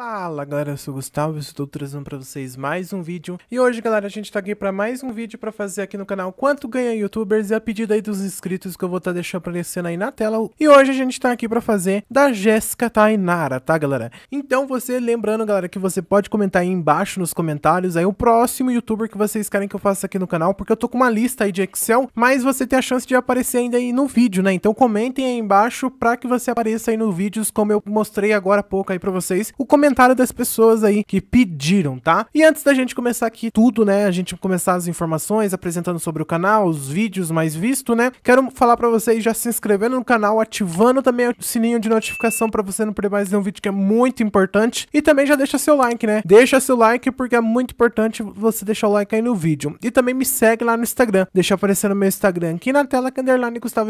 Fala galera, eu sou o Gustavo, estou trazendo para vocês mais um vídeo E hoje galera, a gente tá aqui para mais um vídeo para fazer aqui no canal Quanto ganha youtubers e a pedido aí dos inscritos que eu vou estar tá deixando aparecendo aí na tela E hoje a gente tá aqui para fazer da Jéssica Tainara, tá galera? Então você, lembrando galera, que você pode comentar aí embaixo nos comentários aí o próximo youtuber que vocês querem que eu faça aqui no canal Porque eu tô com uma lista aí de Excel, mas você tem a chance de aparecer ainda aí no vídeo, né? Então comentem aí embaixo para que você apareça aí no vídeos como eu mostrei agora há pouco aí para vocês O comentário comentário das pessoas aí que pediram, tá? E antes da gente começar aqui tudo, né, a gente começar as informações apresentando sobre o canal, os vídeos mais vistos, né? Quero falar para vocês já se inscrevendo no canal, ativando também o sininho de notificação para você não perder mais nenhum vídeo que é muito importante e também já deixa seu like, né? Deixa seu like porque é muito importante você deixar o like aí no vídeo. E também me segue lá no Instagram. Deixa aparecer no meu Instagram aqui na tela que é underline Gustavo.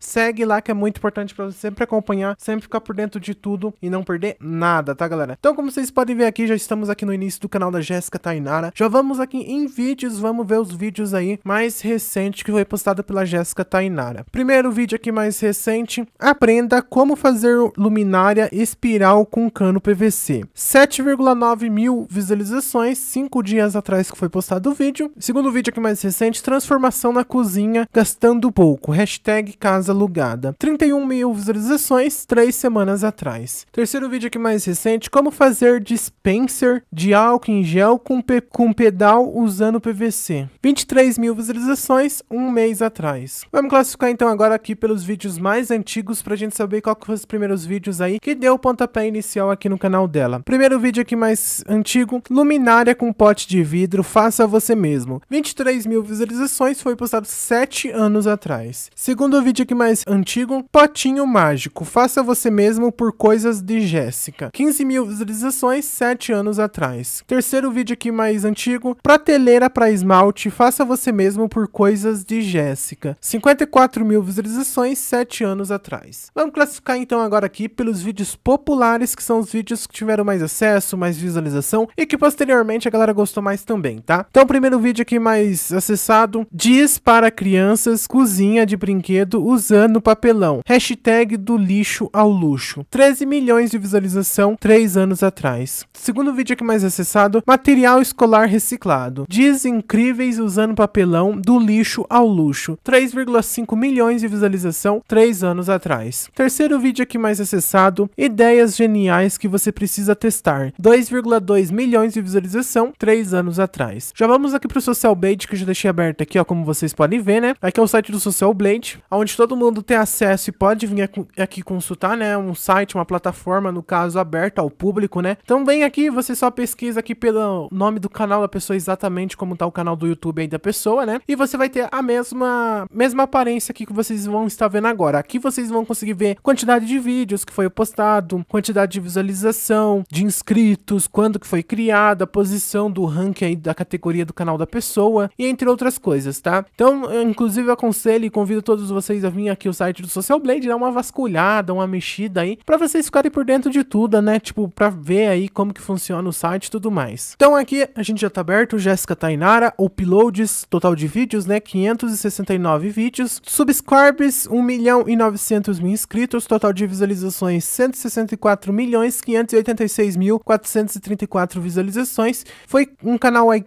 Segue lá que é muito importante para você sempre acompanhar, sempre ficar por dentro de tudo e não perder nada, tá, galera? Então, como vocês podem ver aqui, já estamos aqui no início do canal da Jéssica Tainara. Já vamos aqui em vídeos, vamos ver os vídeos aí mais recentes que foi postado pela Jéssica Tainara. Primeiro vídeo aqui mais recente, aprenda como fazer luminária espiral com cano PVC. 7,9 mil visualizações, 5 dias atrás que foi postado o vídeo. Segundo vídeo aqui mais recente, transformação na cozinha gastando pouco, hashtag casa alugada. 31 mil visualizações, 3 semanas atrás. Terceiro vídeo aqui mais recente, como fazer dispenser de álcool em gel com, pe com pedal usando PVC. 23 mil visualizações um mês atrás. Vamos classificar então agora aqui pelos vídeos mais antigos pra gente saber qual que foram os primeiros vídeos aí que deu o pontapé inicial aqui no canal dela. Primeiro vídeo aqui mais antigo, luminária com pote de vidro, faça você mesmo. 23 mil visualizações, foi postado 7 anos atrás. Segundo vídeo aqui mais antigo, potinho mágico, faça você mesmo por coisas de Jéssica. 15 mil visualizações 7 anos atrás. Terceiro vídeo aqui mais antigo, prateleira para esmalte, faça você mesmo por coisas de Jéssica. 54 mil visualizações 7 anos atrás. Vamos classificar então agora aqui pelos vídeos populares, que são os vídeos que tiveram mais acesso, mais visualização e que posteriormente a galera gostou mais também, tá? Então primeiro vídeo aqui mais acessado, diz para crianças cozinha de brinquedo usando papelão. Hashtag do lixo ao luxo. 13 milhões de visualização 3 anos atrás. Segundo vídeo aqui mais acessado, material escolar reciclado. Dias incríveis usando papelão do lixo ao luxo. 3,5 milhões de visualização 3 anos atrás. Terceiro vídeo aqui mais acessado, ideias geniais que você precisa testar. 2,2 milhões de visualização 3 anos atrás. Já vamos aqui pro Social Blade que eu já deixei aberto aqui, ó, como vocês podem ver, né? Aqui é o site do Social Blade, onde todo mundo tem acesso e pode vir aqui consultar, né? Um site, uma plataforma, no caso, aberta ao público, né? Então vem aqui, você só pesquisa aqui pelo nome do canal da pessoa, exatamente como tá o canal do YouTube aí da pessoa, né? E você vai ter a mesma, mesma aparência aqui que vocês vão estar vendo agora. Aqui vocês vão conseguir ver quantidade de vídeos que foi postado, quantidade de visualização, de inscritos, quando que foi criada, a posição do ranking aí da categoria do canal da pessoa e entre outras coisas, tá? Então, eu, inclusive, aconselho e convido todos vocês a vir aqui o site do Social Blade, dar uma vasculhada, uma mexida aí, para vocês ficarem por dentro de tudo, né? Tipo, para ver aí como que funciona o site e tudo mais. Então aqui a gente já tá aberto, Jéssica Tainara, uploads, total de vídeos, né? 569 vídeos, subscribes 1 milhão e 900 mil inscritos, total de visualizações 164 milhões 586 mil 434 visualizações. Foi um canal aí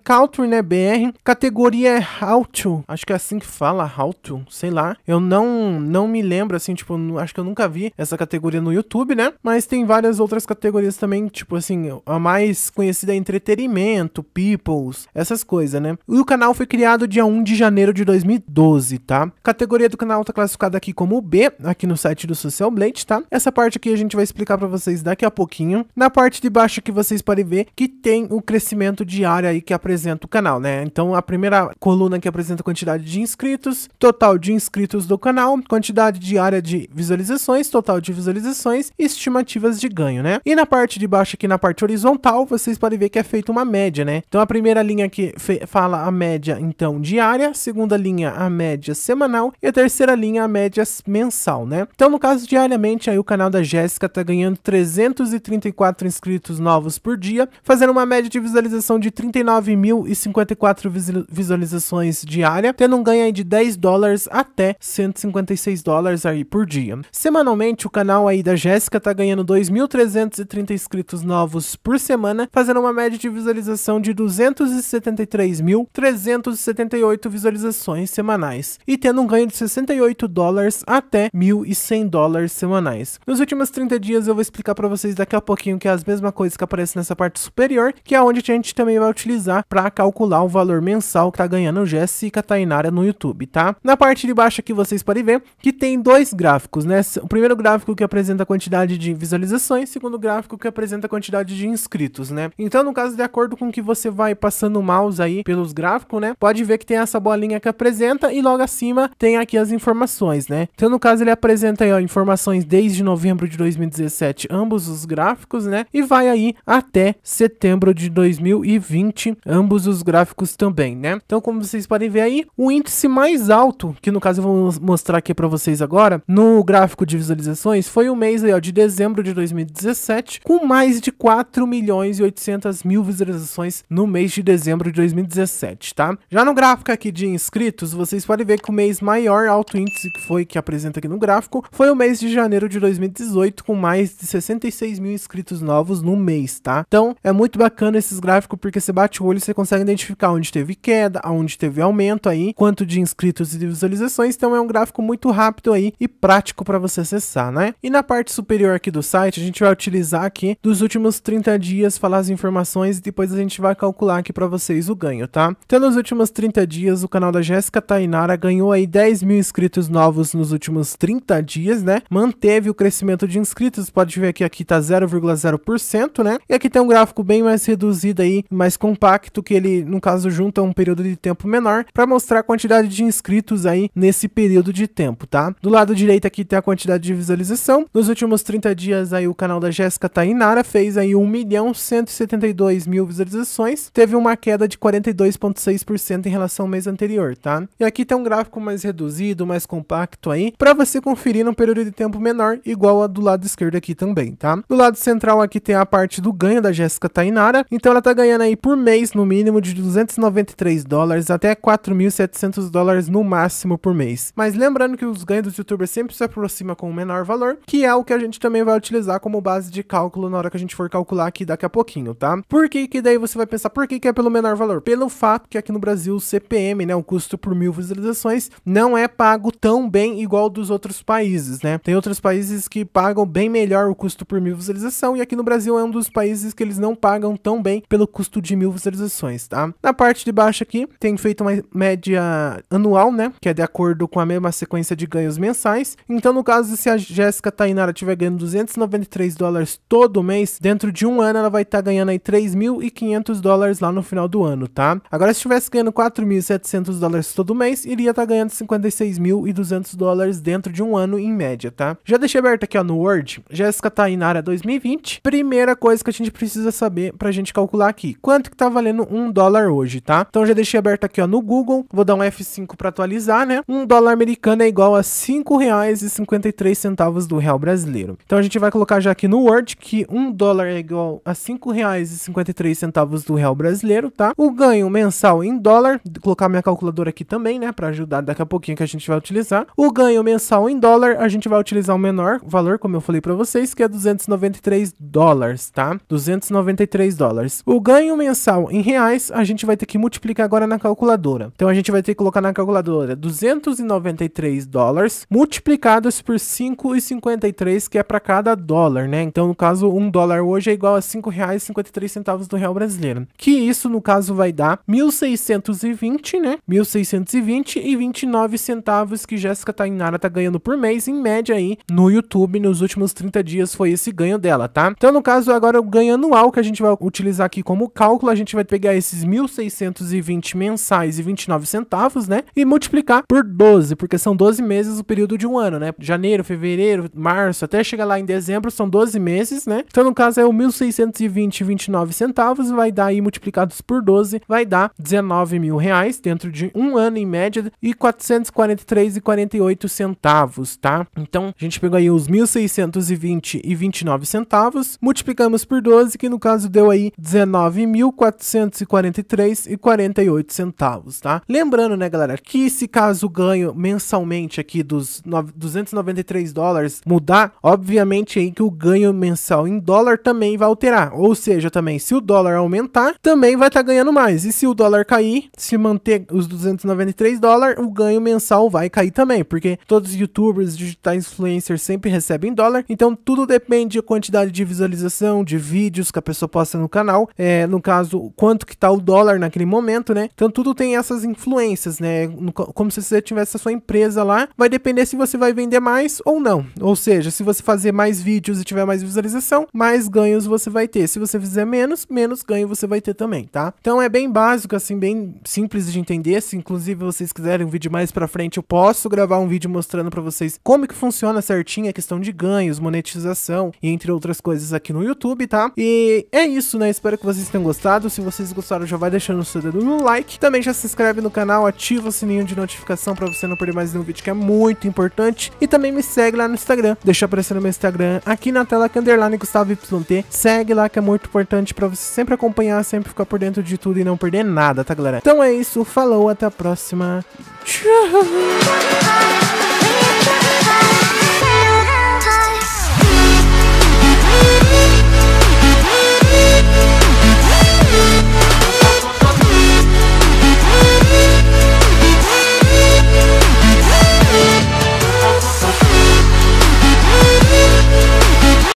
né? BR, categoria é How to, acho que é assim que fala, How to, sei lá. Eu não não me lembro assim, tipo, acho que eu nunca vi essa categoria no YouTube, né? Mas tem várias outras categorias também, tipo assim, a mais conhecida é entretenimento, peoples, essas coisas, né? E o canal foi criado dia 1 de janeiro de 2012, tá? Categoria do canal tá classificada aqui como B, aqui no site do Social Blade, tá? Essa parte aqui a gente vai explicar para vocês daqui a pouquinho. Na parte de baixo aqui vocês podem ver que tem o crescimento diário aí que apresenta o canal, né? Então a primeira coluna que apresenta a quantidade de inscritos, total de inscritos do canal, quantidade diária de visualizações, total de visualizações estimativas de ganho, né? E na parte de baixo aqui na parte horizontal, vocês podem ver que é feita uma média, né? Então a primeira linha aqui fala a média então diária, segunda linha a média semanal e a terceira linha a média mensal, né? Então no caso diariamente aí o canal da Jéssica tá ganhando 334 inscritos novos por dia, fazendo uma média de visualização de 39.054 visualizações diária, tendo um ganho aí de 10 dólares até 156 dólares aí por dia. Semanalmente o canal aí da Jéssica tá ganhando 2.330 250 inscritos novos por semana, fazendo uma média de visualização de 273.378 visualizações semanais e tendo um ganho de 68 dólares até 1.100 dólares semanais. Nos últimos 30 dias eu vou explicar para vocês daqui a pouquinho que é as mesmas coisas que aparecem nessa parte superior, que é onde a gente também vai utilizar para calcular o valor mensal que tá ganhando Jéssica Tainara no YouTube, tá? Na parte de baixo aqui vocês podem ver que tem dois gráficos, né? O primeiro gráfico que apresenta a quantidade de visualizações, segundo gráfico que apresenta a quantidade de inscritos, né? Então, no caso, de acordo com que você vai passando o mouse aí pelos gráficos, né? Pode ver que tem essa bolinha que apresenta e logo acima tem aqui as informações, né? Então, no caso, ele apresenta aí, ó, informações desde novembro de 2017, ambos os gráficos, né? E vai aí até setembro de 2020, ambos os gráficos também, né? Então, como vocês podem ver aí, o índice mais alto, que no caso eu vou mostrar aqui para vocês agora, no gráfico de visualizações, foi o mês aí, ó, de dezembro de 2017, com mais de 4 milhões e 800 mil visualizações no mês de dezembro de 2017, tá? Já no gráfico aqui de inscritos, vocês podem ver que o mês maior alto índice que foi, que apresenta aqui no gráfico, foi o mês de janeiro de 2018, com mais de 66 mil inscritos novos no mês, tá? Então, é muito bacana esses gráficos, porque você bate o olho e você consegue identificar onde teve queda, onde teve aumento aí, quanto de inscritos e de visualizações, então é um gráfico muito rápido aí e prático para você acessar, né? E na parte superior aqui do site, a gente vai utilizar aqui dos últimos 30 dias, falar as informações e depois a gente vai calcular aqui para vocês o ganho, tá? Então nos últimos 30 dias, o canal da Jéssica Tainara ganhou aí 10 mil inscritos novos nos últimos 30 dias, né? Manteve o crescimento de inscritos, pode ver que aqui tá 0,0%, né? E aqui tem um gráfico bem mais reduzido aí, mais compacto, que ele, no caso, junta um período de tempo menor para mostrar a quantidade de inscritos aí nesse período de tempo, tá? Do lado direito aqui tem a quantidade de visualização. Nos últimos 30 dias aí o canal da Jéssica Tainara fez aí 1 milhão 172 mil visualizações, teve uma queda de 42,6% em relação ao mês anterior, tá? E aqui tem um gráfico mais reduzido, mais compacto aí, para você conferir num período de tempo menor, igual a do lado esquerdo aqui também, tá? Do lado central aqui tem a parte do ganho da Jéssica Tainara, então ela tá ganhando aí por mês no mínimo de 293 dólares até 4.700 dólares no máximo por mês. Mas lembrando que os ganhos dos youtubers sempre se aproximam com o menor valor, que é o que a gente também vai utilizar como base de cálculo na hora que a gente for calcular aqui daqui a pouquinho, tá? Por que que daí você vai pensar, por que que é pelo menor valor? Pelo fato que aqui no Brasil o CPM, né, o custo por mil visualizações, não é pago tão bem igual dos outros países, né? Tem outros países que pagam bem melhor o custo por mil visualização e aqui no Brasil é um dos países que eles não pagam tão bem pelo custo de mil visualizações, tá? Na parte de baixo aqui, tem feito uma média anual, né, que é de acordo com a mesma sequência de ganhos mensais. Então, no caso, se a Jéssica Tainara estiver ganhando 293 dólares todo mês, dentro de um ano ela vai estar tá ganhando aí 3.500 dólares lá no final do ano, tá? Agora, se estivesse ganhando 4.700 dólares todo mês, iria estar tá ganhando 56.200 dólares dentro de um ano em média, tá? Já deixei aberto aqui ó, no Word, Jéssica Tainara 2020. Primeira coisa que a gente precisa saber pra gente calcular aqui, quanto que tá valendo um dólar hoje, tá? Então já deixei aberto aqui ó, no Google, vou dar um F5 para atualizar, né? Um dólar americano é igual a R$ 5,53 do real brasileiro. Então a gente vai colocar já aqui no Word que um dólar é igual a R$ 5,53 do real brasileiro, tá? O ganho mensal em dólar, colocar minha calculadora aqui também, né, para ajudar daqui a pouquinho que a gente vai utilizar. O ganho mensal em dólar, a gente vai utilizar o menor valor, como eu falei para vocês, que é 293 dólares, tá? 293 dólares. O ganho mensal em reais, a gente vai ter que multiplicar agora na calculadora. Então a gente vai ter que colocar na calculadora 293 dólares multiplicados por 5,53, que é para cada dólar, né? Então, no caso, um dólar hoje é igual a R$ 5,53 do real brasileiro. Que isso, no caso, vai dar 1.620, né? 1.620 e 29 centavos que Jéssica Tainara tá ganhando por mês, em média aí, no YouTube, nos últimos 30 dias foi esse ganho dela, tá? Então, no caso, agora o ganho anual que a gente vai utilizar aqui como cálculo, a gente vai pegar esses 1.620 mensais e 29 centavos, né? E multiplicar por 12, porque são 12 meses o período de um ano, né? Janeiro, fevereiro, março, até chegar lá em dezembro, são 12 meses, né? Então, no caso, é o 1.620,29 centavos, vai dar aí multiplicados por 12, vai dar 19 mil reais dentro de um ano em média e 443,48 centavos, tá? Então, a gente pegou aí os 1.620,29 centavos, multiplicamos por 12, que no caso deu aí 19.443,48 centavos, tá? Lembrando, né, galera, que se caso o ganho mensalmente aqui dos 293 dólares mudar, obviamente aí que o ganho mensal em dólar também vai alterar. Ou seja, também, se o dólar aumentar, também vai estar tá ganhando mais. E se o dólar cair, se manter os 293 dólares, o ganho mensal vai cair também. Porque todos os youtubers, digitais influencers sempre recebem dólar. Então tudo depende da quantidade de visualização, de vídeos que a pessoa posta no canal. É, no caso, quanto que tá o dólar naquele momento, né? Então tudo tem essas influências, né? Como se você tivesse a sua empresa lá. Vai depender se você vai vender mais ou não. Ou seja, se você fazer mais vídeos e tiver mais visualização, mais ganhos você vai ter. Se você fizer menos, menos ganho você vai ter também, tá? Então é bem básico, assim, bem simples de entender. Se inclusive vocês quiserem um vídeo mais pra frente, eu posso gravar um vídeo mostrando pra vocês como que funciona certinho a questão de ganhos, monetização e entre outras coisas aqui no YouTube, tá? E é isso, né? Espero que vocês tenham gostado. Se vocês gostaram, já vai deixando o seu dedo no like. Também já se inscreve no canal, ativa o sininho de notificação pra você não perder mais nenhum vídeo que é muito importante. E também me segue lá no Instagram. Deixa aparecer no meu Instagram aqui na tela que Gustavo YT. Segue lá que é muito importante pra você sempre acompanhar, sempre ficar por dentro de tudo e não perder nada, tá galera? Então é isso, falou, até a próxima. Tchau!